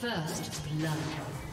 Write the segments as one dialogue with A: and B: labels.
A: First blood.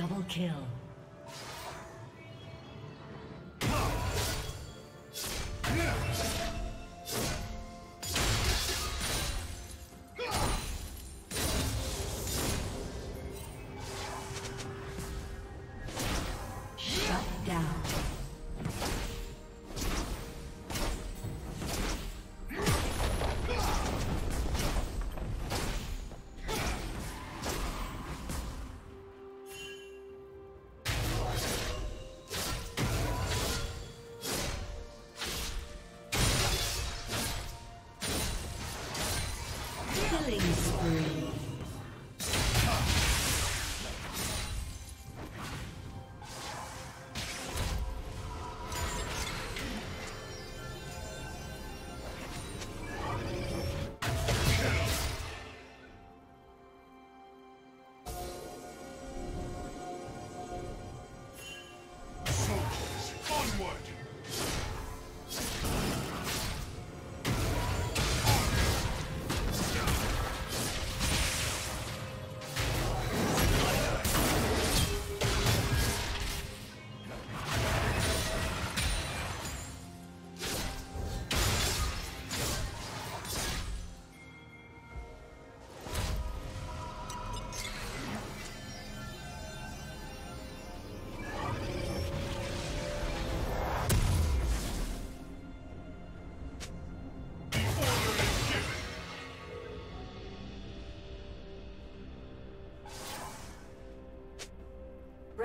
A: Double kill.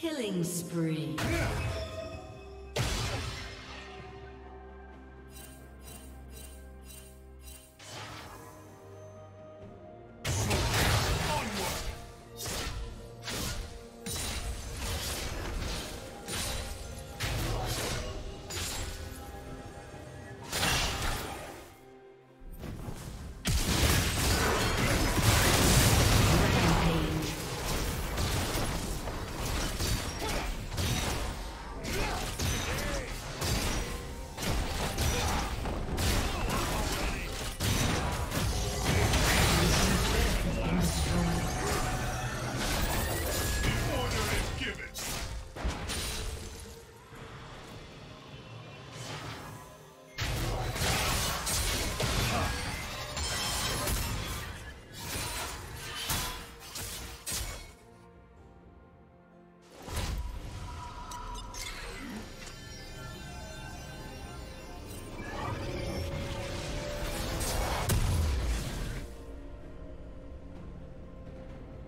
A: Killing spree.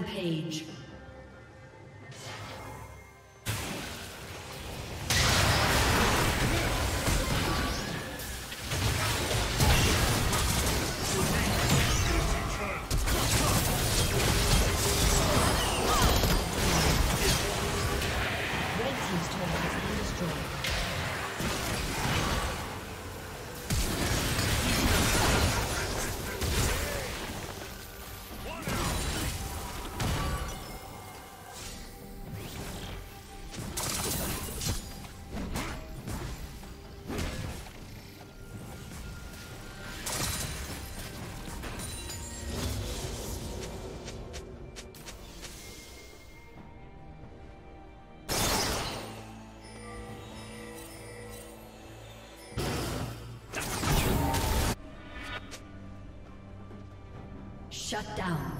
A: Rampage. Shut down.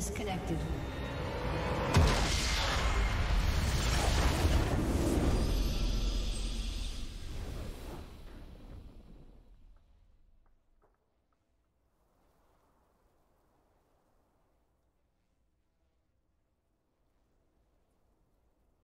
A: Disconnected.